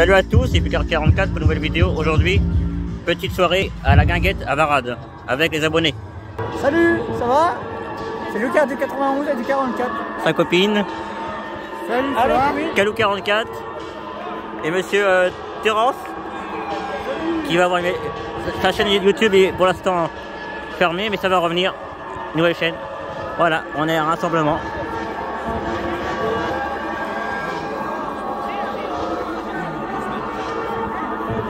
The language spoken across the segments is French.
Salut à tous, c'est Picard 44 pour une nouvelle vidéo. Aujourd'hui, petite soirée à la guinguette à Varade avec les abonnés. Salut, ça va? C'est Lucas du 91 et du 44. Sa copine, Salut, ça va? Calou 44 et monsieur euh, Terence qui va avoir une... sa chaîne YouTube est pour l'instant fermée mais ça va revenir. Nouvelle chaîne. Voilà, on est à un rassemblement.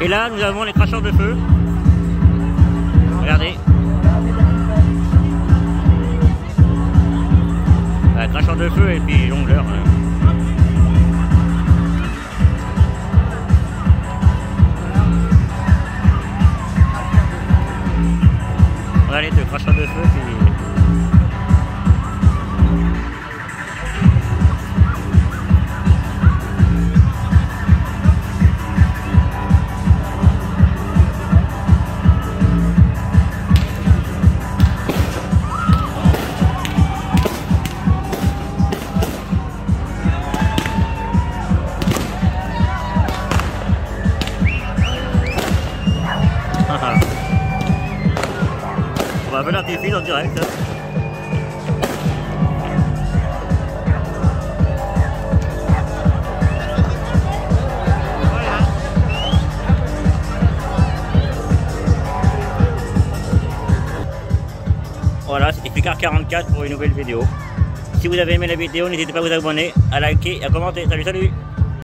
Et là, nous avons les cracheurs de feu. Regardez. Ah, cracheurs de feu et puis jongleur. hein. Regardez, deux cracheurs de feu puis... en direct. Voilà, c'était Picard 44 pour une nouvelle vidéo. Si vous avez aimé la vidéo, n'hésitez pas à vous abonner, à liker et à commenter. Salut, salut